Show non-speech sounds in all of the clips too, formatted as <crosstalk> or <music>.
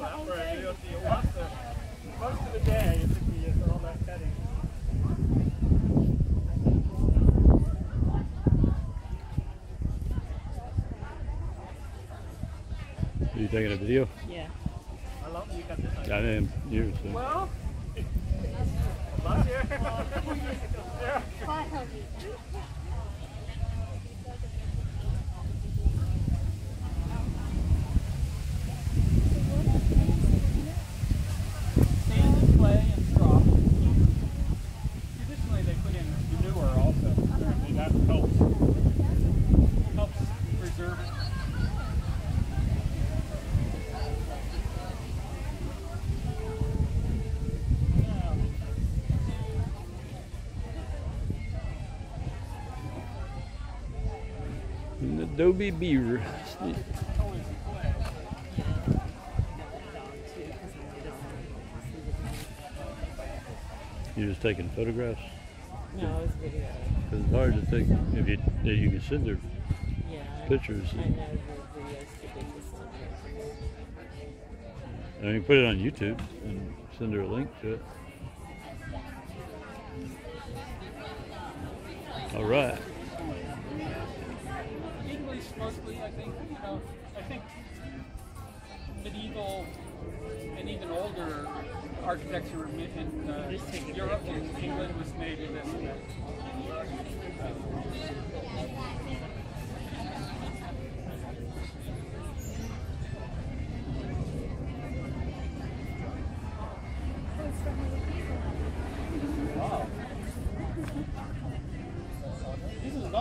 Most of the day, it took me all that cutting. Are you taking a video? Yeah. How long you got this on? I am yours. so. Well, <laughs> last year. yeah. Sand and clay and straw. Traditionally, they put in manure also. Apparently, that helps. Helps preserve it. An Adobe beaver. Sneak. You're just taking photographs? No, it's video. 'Cause it's hard to take if you if you can send her Yeah. Pictures. I know the video's ridiculous. And you can put it on YouTube and send her a link to it. All right. Mostly, I think. You know, I think medieval and even older architecture in, uh, Europe and England was made in this way.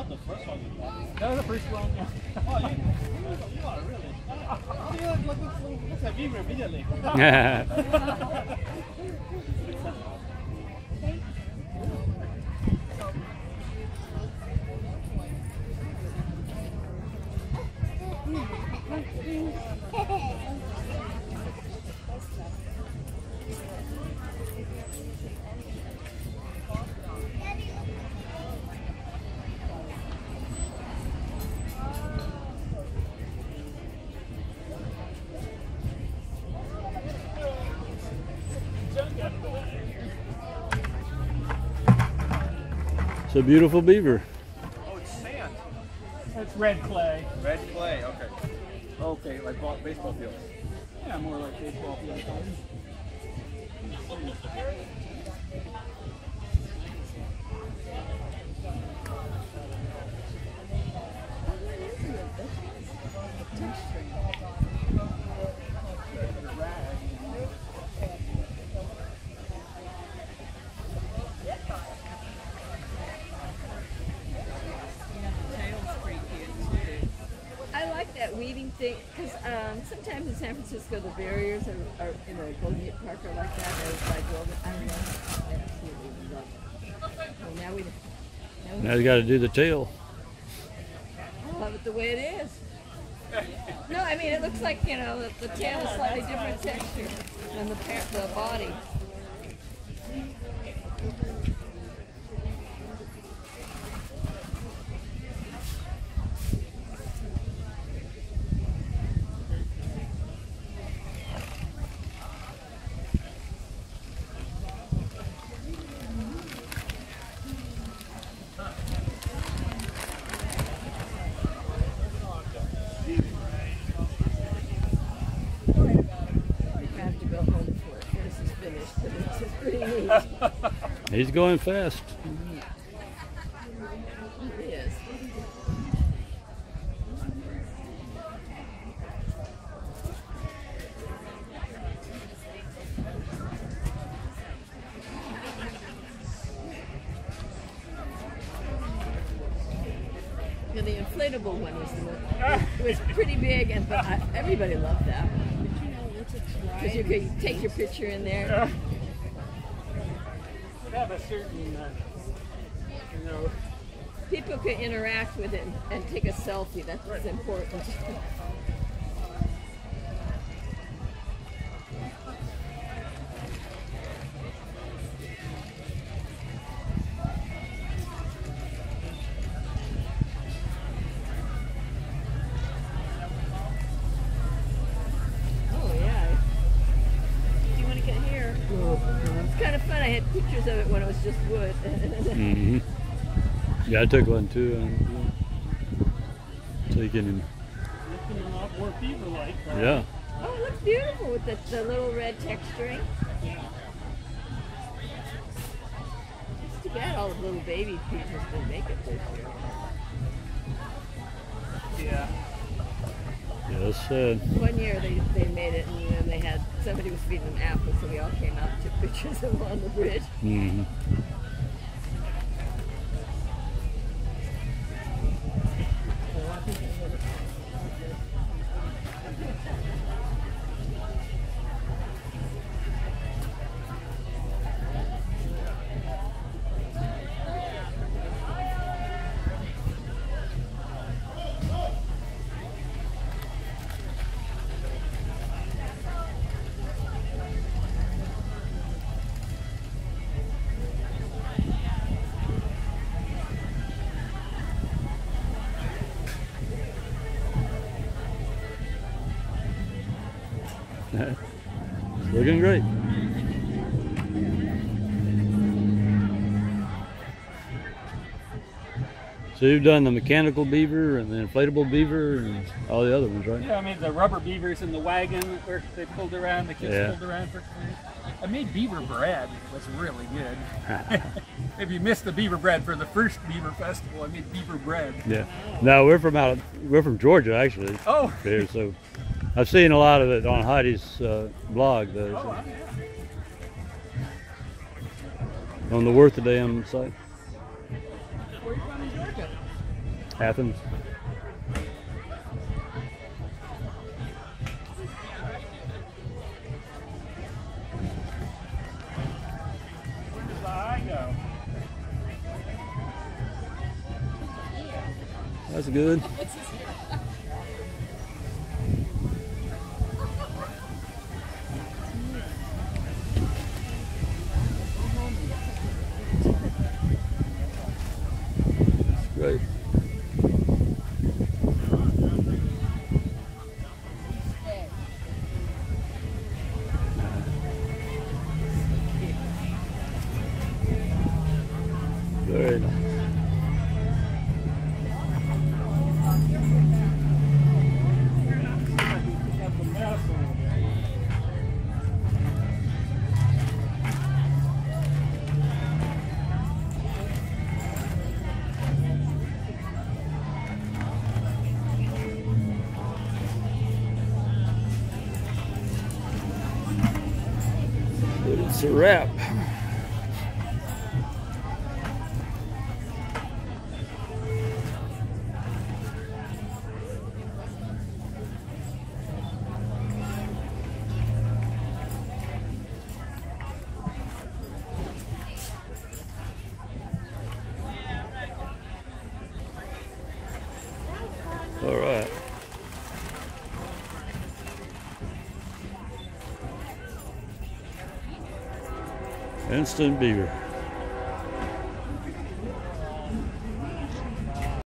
The first one you got. That was the first one. Yeah. Oh, you, you are really. You look, look, look, looks like Beaver immediately. A beautiful beaver. Oh, it's sand. That's red clay. Red clay, okay. Okay, like baseball field. Yeah, more like baseball field size. Yeah, the tail's pretty cute too. I like thing because um, sometimes in San Francisco the barriers are, are in a Golden Gate Park are like that. They're like woven. I don't know. I absolutely love it. Well, now we, now we Now you got to do the tail. I love it the way it is. No, I mean it looks like you know the, the tail is slightly different texture than the the body. <laughs> He's going fast. And the inflatable one was the one. It was pretty big, and but I, everybody loved that one because you could take your picture in there. It have a certain, uh, you know, People could interact with it and, and take a selfie. That's what's important. <laughs> was just wood. hmm Yeah, I took one too. Um, so you can, looking a lot more beaver-like. uh, yeah. oh, it looks beautiful with the, the little red texturing. Yeah. It's too bad all the little baby people didn't make it this year. Yeah. That's sad. One year they, they made it and then they had somebody was feeding them apples, so we all came out and took pictures of them on the bridge. hmm <laughs> Looking great. So you've done the mechanical beaver and the inflatable beaver and all the other ones, right? Yeah, I made the rubber beavers in the wagon where they pulled around, the kids Yeah. pulled around for I made beaver bread. It was really good. <laughs> <laughs> if you missed the beaver bread for the first beaver festival, I made beaver bread. Yeah. No, we're from out. We're from Georgia, actually. Oh, Here, so I've seen a lot of it on Heidi's uh, blog, though. on the Worth a Dam site, where are you from in Georgia? Athens. That's good. It's a wrap. Instant beaver.